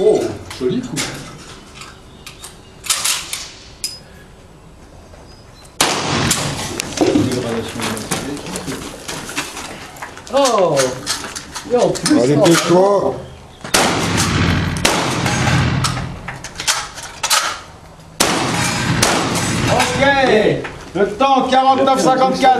Oh, joli coup. Oh Et en plus, Allez, oh, dépêche-toi Ok Le temps 49,54